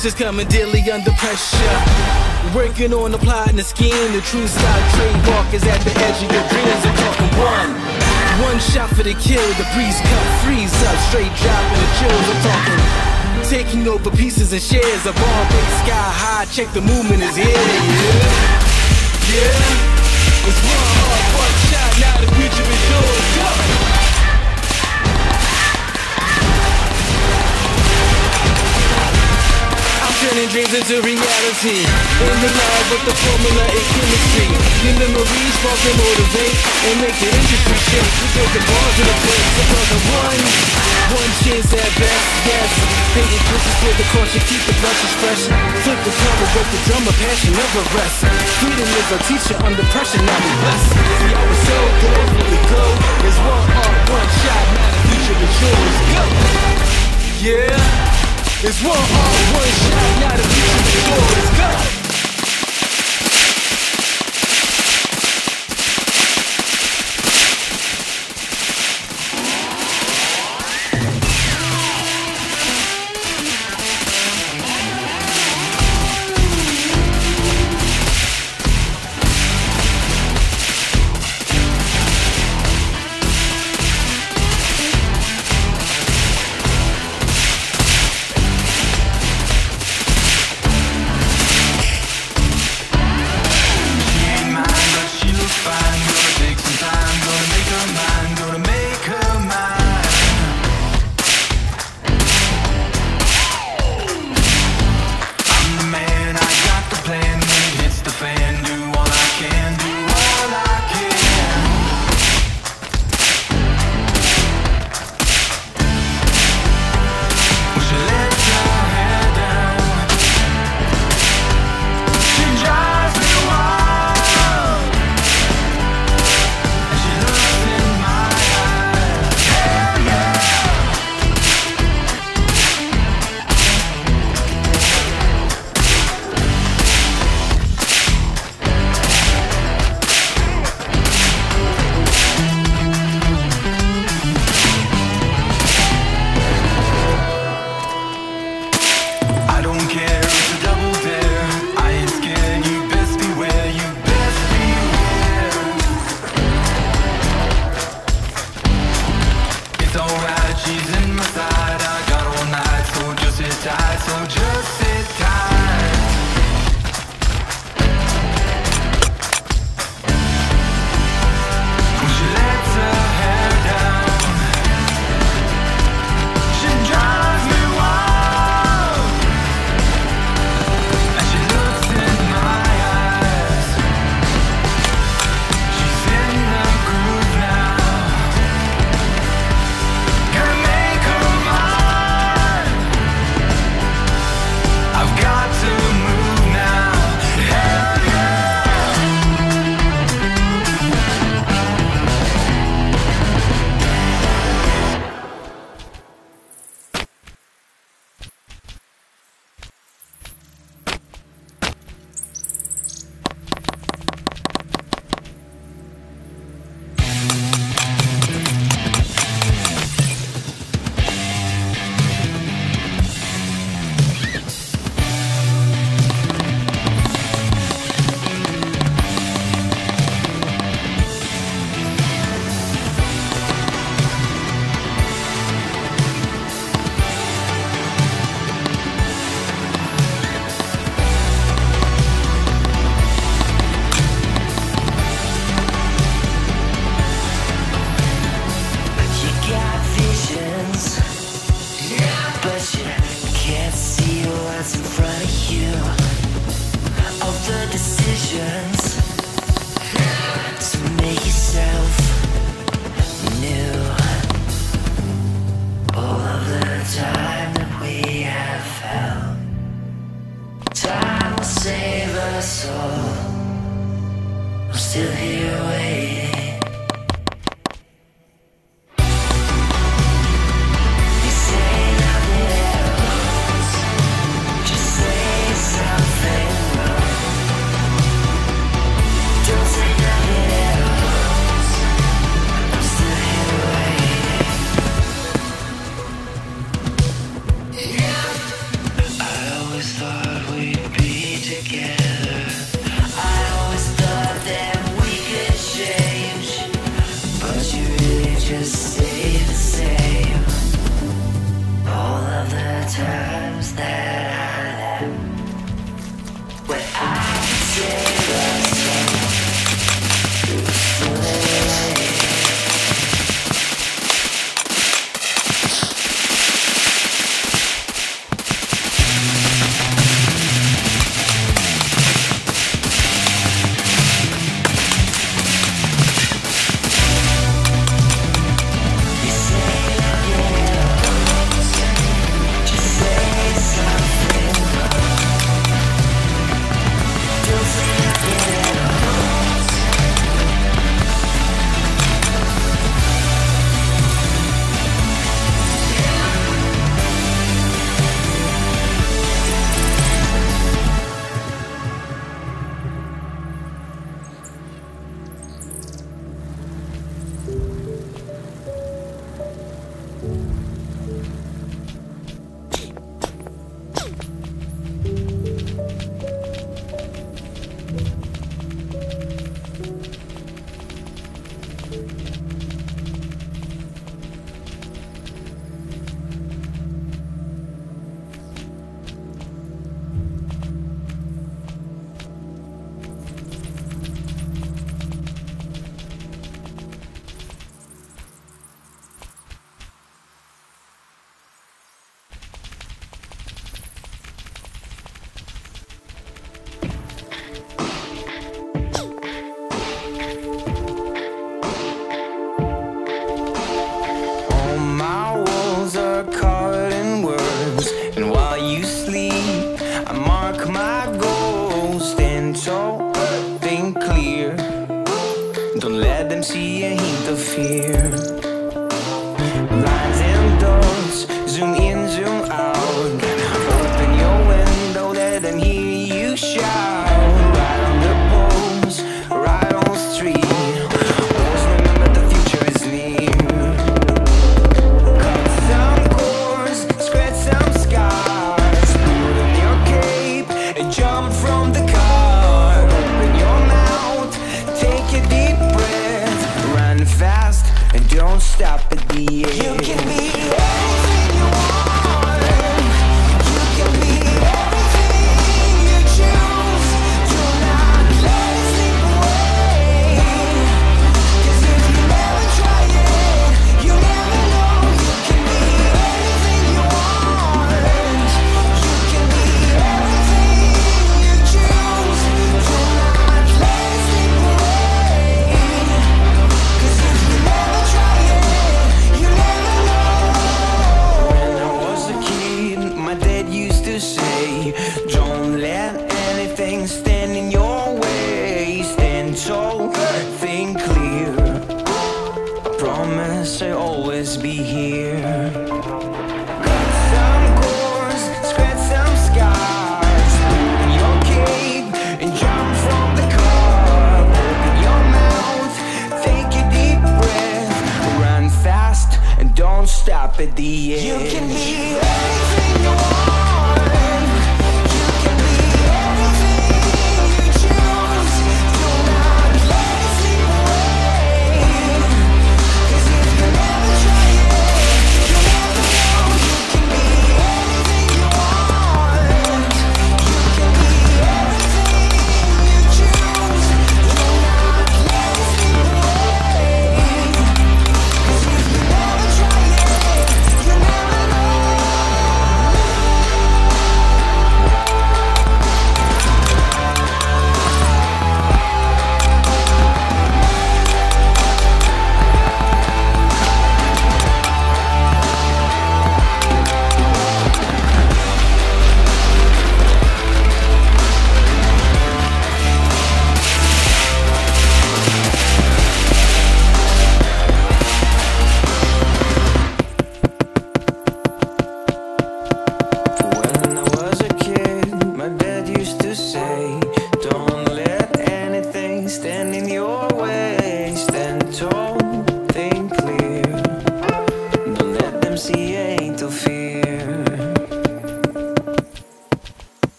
Verses coming daily under pressure. Working on the plot and the scheme. The true style trademark is at the edge of your dreams. I'm talking one. One shot for the kill. The breeze cut, freeze up. Straight dropping the chills. I'm talking. Taking over pieces and shares. A ball big sky high. Check the movement is here. Yeah. Yeah. It's one heart, one shot. Now the future is yours. Go. Turning dreams into reality. In the lab with the formula and chemistry. Your memories spark and motivate And make the industry shake We take the bars in the place Another one. One chance at best, yes. Painting pictures for the culture Keep the brushes fresh. Flip the cover, work the drummer Passion never rest. Freedom is a teacher under pressure Now we blessed how it's so really go. There's one heart, one shot Now the future is yours, go. Yeah it's one heart, one shot, now the future is yours. Go! save us all. I'm still here waiting.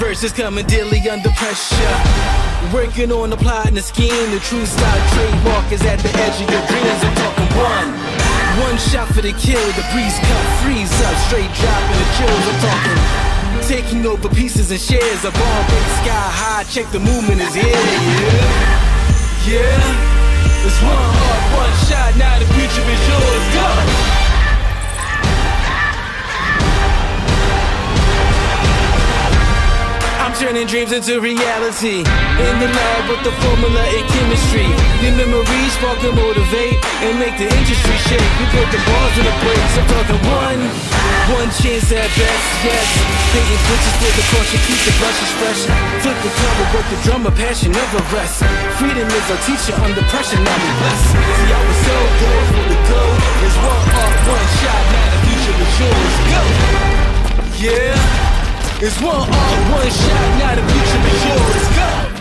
Verses coming daily under pressure. Working on the plot and the scheme. The true style trademark is at the edge of your dreams. I'm talking one. One shot for the kill. The breeze cut, freeze up. Straight dropping the chills. I'm talking taking over pieces and shares. A bomb break sky high. Check the movement is here. Yeah. Yeah. It's one heart, one shot. Now the future is yours. Go. Turning dreams into reality. In the lab with the formula and chemistry. Your memories spark and motivate and make the industry shake. We put the bars in the brakes. I'm talking one, one chance at best. Yes, painting pictures with the caution, keep the brushes fresh. Flip the cover, work the drummer, passion never rest. Freedom is our teacher under pressure, now we blessed. See, I was so good for the go. It's one off, one shot, now the future is yours. Go! Yeah. It's one all, one shot, now the future is yours. Go!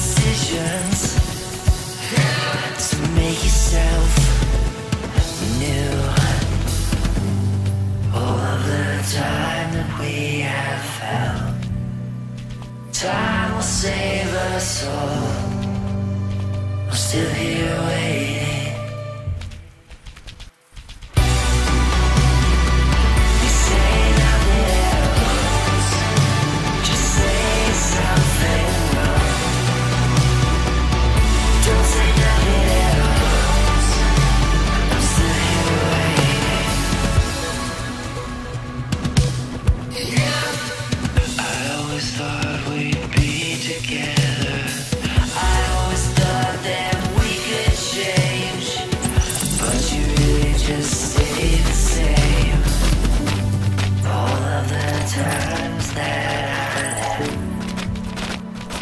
decisions to make yourself new. All of the time that we have found, time will save us all. I'm still here waiting.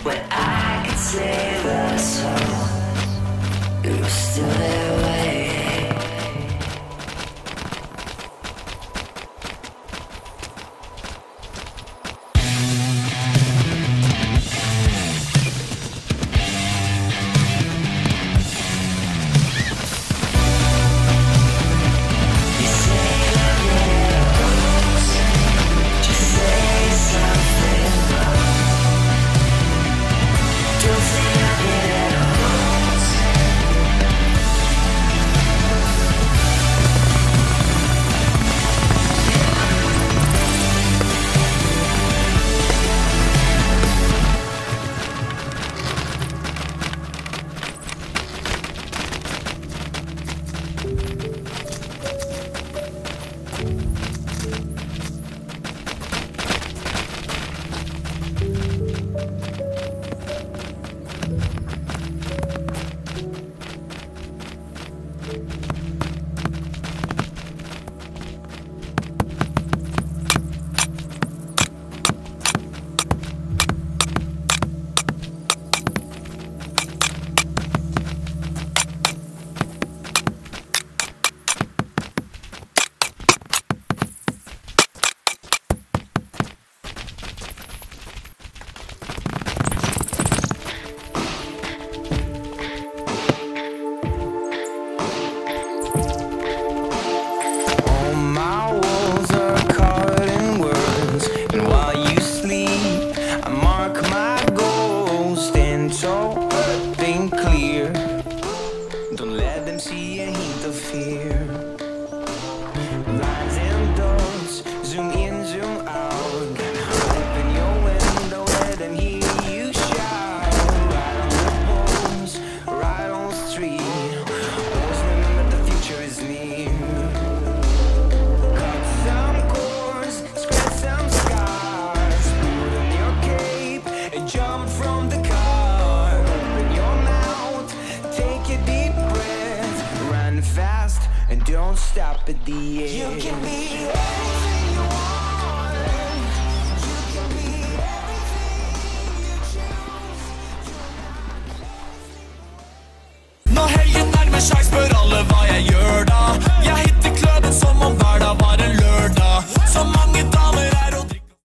When I could save